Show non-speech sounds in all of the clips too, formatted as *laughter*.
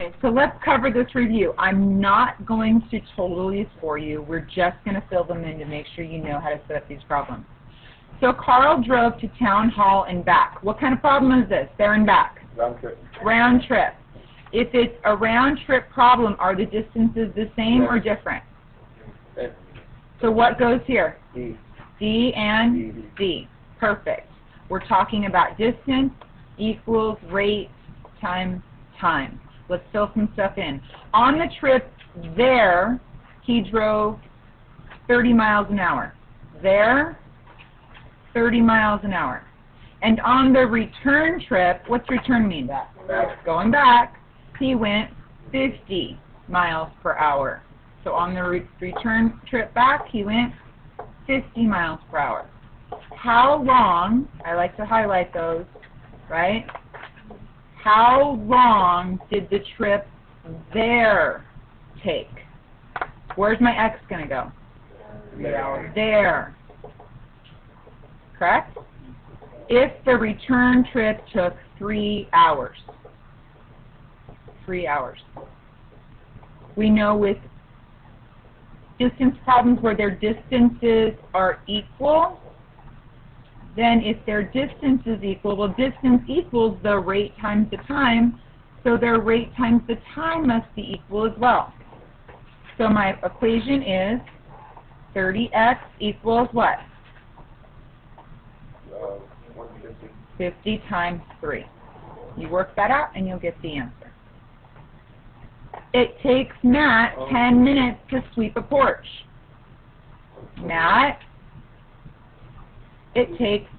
Okay, so let's cover this review. I'm not going to totally for you. We're just going to fill them in to make sure you know how to set up these problems. So Carl drove to town hall and back. What kind of problem is this? There and back. Round trip. Round trip. If it's a round trip problem, are the distances the same or different? Okay. So what goes here? D. D and D. Perfect. We're talking about distance equals rate times time. Let's fill some stuff in. On the trip there, he drove 30 miles an hour. There, 30 miles an hour. And on the return trip, what's return mean? Back. Going back, he went 50 miles per hour. So on the re return trip back, he went 50 miles per hour. How long, I like to highlight those, right? How long did the trip there take? Where's my X going to go? There. There. Correct? If the return trip took three hours. Three hours. We know with distance problems where their distances are equal, then if their distance is equal, well, distance equals the rate times the time, so their rate times the time must be equal as well. So my equation is 30x equals what? Uh, 50 times 3. You work that out and you'll get the answer. It takes Matt 10 minutes to sweep a porch. Matt, it takes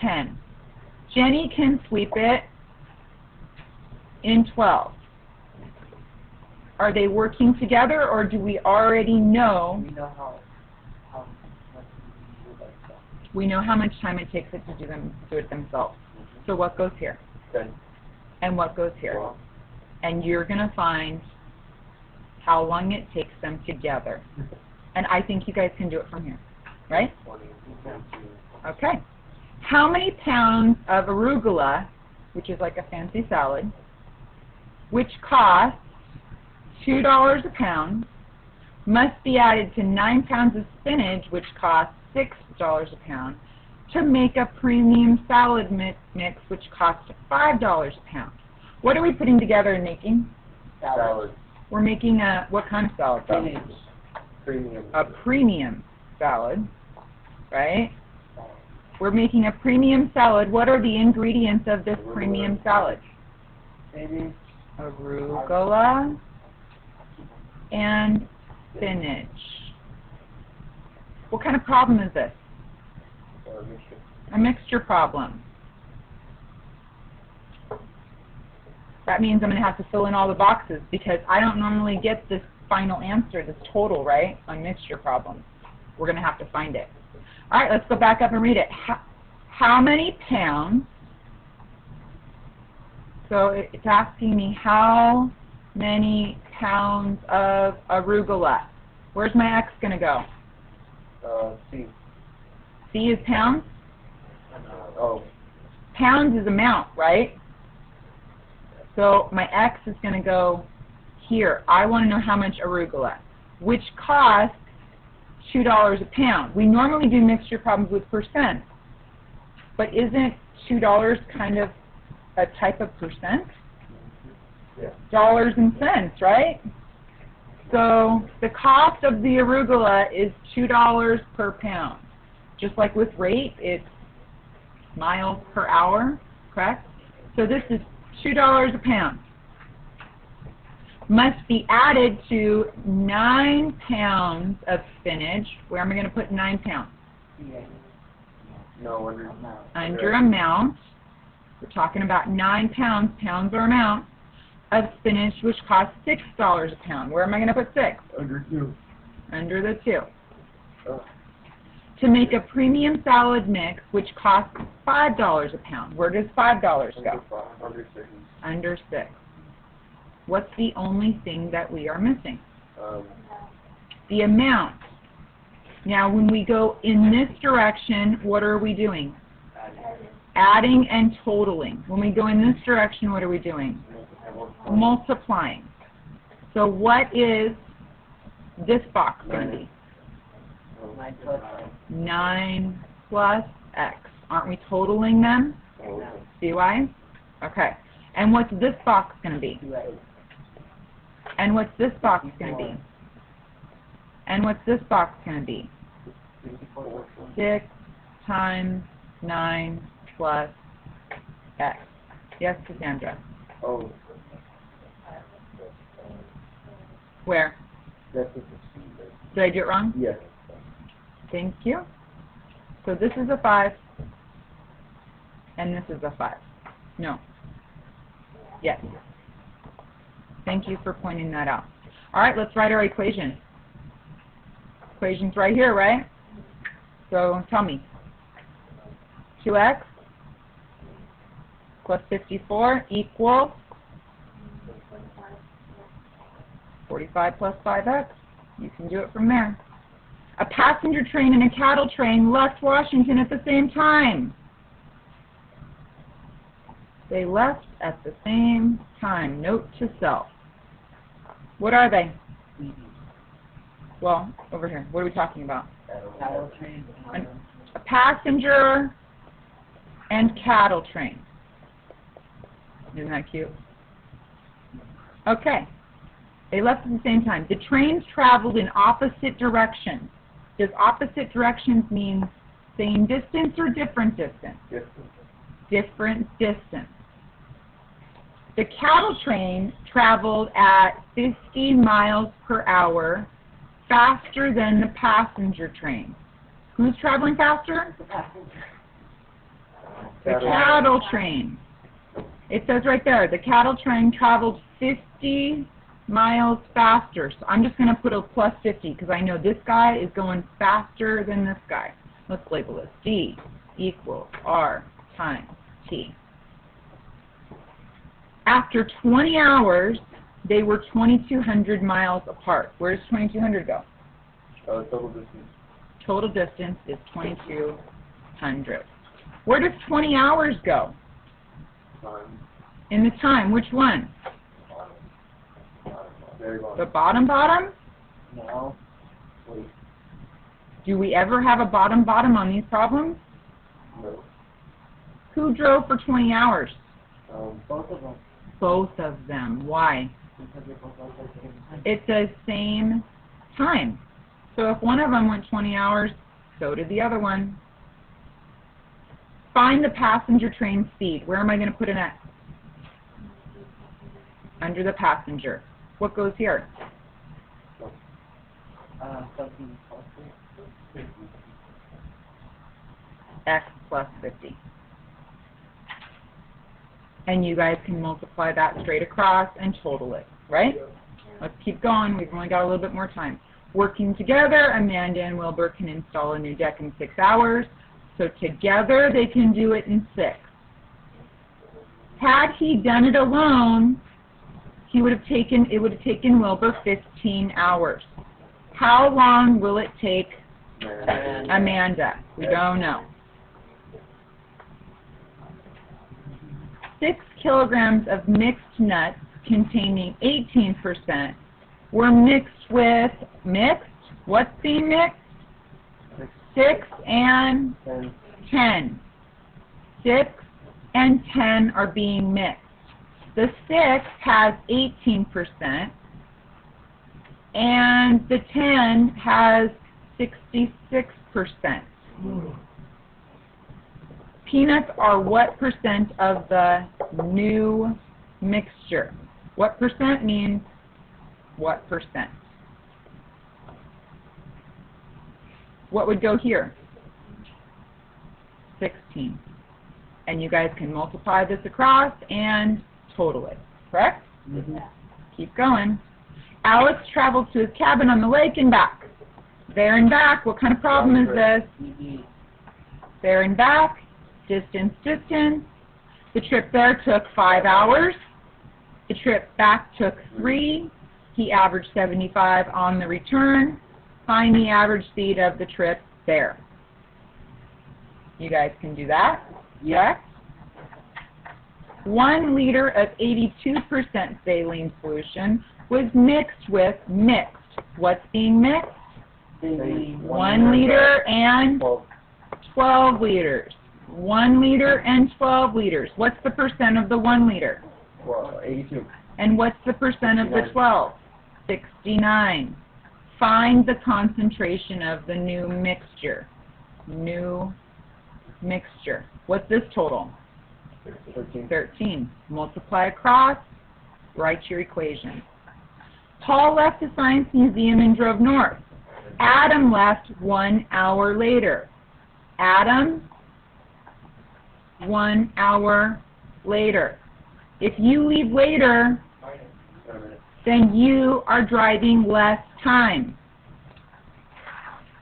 10. Jenny can sweep it in 12. Are they working together or do we already know We know how, how much we do that stuff. we know how much time it takes it to do them do it themselves? Mm-hmm. So what goes here? Ten. And what goes here? And you're going to find how long it takes them together. *laughs* And I think you guys can do it from here, right? Okay. How many pounds of arugula, which is like a fancy salad, which costs $2 a pound, must be added to 9 pounds of spinach, which costs $6 a pound, to make a premium salad mix, which costs $5 a pound. What are we putting together and making? Salad. We're making a, what kind of salad? though? Premium. A premium salad, right? We're making a premium salad. What are the ingredients of this premium salad? Arugula and spinach. What kind of problem is this? A mixture problem. That means I'm going to have to fill in all the boxes because I don't normally get this final answer, this total, right, on mixture problems. We're going to have to find it. All right, let's go back up and read it. How, how many pounds? So it- it's asking me how many pounds of arugula. Where's my X going to go? Uh, C. C is pounds? Oh. pounds is amount, right? So my X is going to go here. I want to know how much arugula, which costs $2 a pound. We normally do mixture problems with percent, but isn't $2 kind of a type of percent? Yeah. Dollars and cents, right? So the cost of the arugula is $2 per pound. Just like with rate, it's miles per hour, correct? So this is $2 a pound. Must be added to 9 pounds of spinach. Where am I going to put 9 pounds? No, under. Amount. Under amount. We're talking about 9 pounds, pounds or amount, of spinach, which costs $6 a pound. Where am I going to put 6? Under two. Under the 2. Oh. To make a premium salad mix, which costs $5 a pound. Where does $5 Under go? five. Under six. Under 6. What's the only thing that we are missing? Um, The amount. Now, when we go in this direction, what are we doing? adding and totaling. When we go in this direction, what are we doing? Multiplying. So what is this box going to be? Nine plus nine. plus x. Aren't we totaling them? See why? Okay. And what's this box going to be? Two. And what's this box going to be? And what's this box going to be? 6 times 9 plus x. Yes, Cassandra? Oh, Where? that's Did I do it wrong? Yes. Thank you. So this is a 5, and this is a 5. No. Yes. Thank you for pointing that out. All right, let's write our equation. Equation's right here, right? So tell me. 2x plus 54 equals 45 plus 5x. You can do it from there. A passenger train and a cattle train left Washington at the same time. They left at the same time. Note to self. What are they? Well, over here. What are we talking about? Cattle train. An- A passenger and cattle train. Isn't that cute? Okay. They left at the same time. The trains traveled in opposite directions. Does opposite directions mean same distance or different distance? Yes. different distance. The cattle train traveled at 50 miles per hour faster than the passenger train. Who's traveling faster? The passenger. The Cattle. cattle train. It says right there, the cattle train traveled 50 miles faster. So I'm just going to put a plus 50 because I know this guy is going faster than this guy. Let's label this. D equals R times T. After 20 hours, they were 2,200 miles apart. Where does 2,200 go? Uh, total distance. Total distance is 2,200. Where does 20 hours go? Time. In the time, which one? Bottom. Very long. The bottom bottom? No. Wait, Do we ever have a bottom bottom on these problems? no. Who drove for 20 hours? Um, Both of them. Both of them. Why? At the same time. So if one of them went 20 hours, so did the other one. Find the passenger train speed. Where am I going to put an X? Under the passenger. What goes here? X plus 50. And you guys can multiply that straight across and total it, right? Let's keep going. We've only got a little bit more time. Working together, Amanda and Wilbur can install a new deck in six hours. So together they can do it in six. Had he done it alone, he would have taken, it would have taken Wilbur 15 hours. How long will it take. Amanda? We don't know. Six kilograms of mixed nuts containing 18% were mixed with, mixed? What's being mixed? Six and Ten. 6 and 10 are being mixed. The 6 has 18%, and the 10 has 66%. Peanuts are what percent of the new mixture? What percent means what percent? What would go here? 16. And you guys can multiply this across and total it, correct? Mm-hmm. Keep going. Alex traveled to his cabin on the lake and back. There and back, what kind of problem is this? There and back, distance, distance. The trip there took five hours. The trip back took three. He averaged 75 on the return. Find the average speed of the trip there. You guys can do that, Yes. one liter of 82% saline solution was mixed with mixed. What's being mixed? One liter and 12 liters. One liter and 12 liters. What's the percent of the one liter? well, eighty-two. And what's the percent of the 12? 69. Find the concentration of the new mixture. New mixture. What's this total? Thirteen. 13. Multiply across, write your equation. Paul left the Science Museum and drove north. Adam left one hour later. Adam, one hour later. If you leave later, then you are driving less time.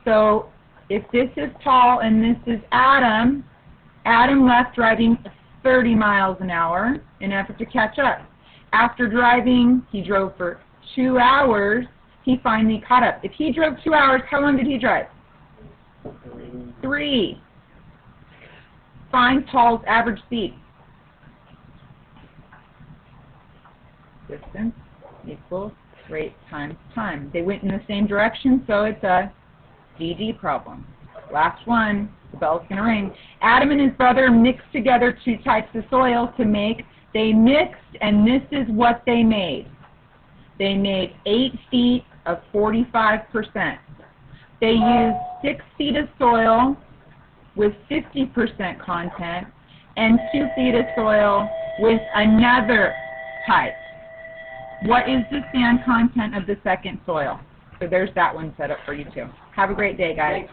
So if this is Paul and this is Adam, Adam left driving 30 miles an hour in effort to catch up. After driving, he drove for two hours, he finally caught up. If he drove two hours, how long did he drive? Three. Find Paul's average speed. Distance equals rate times time. They went in the same direction, so it's a DD problem. Last one, the bell's gonna ring. Adam and his brother mixed together two types of soil to make, they mixed, and this is what they made. They made eight feet of forty-five percent. They used six feet of soil with fifty percent content, and two feet of soil with another type. What is the sand content of the second soil? So there's that one set up for you too. Have a great day, guys.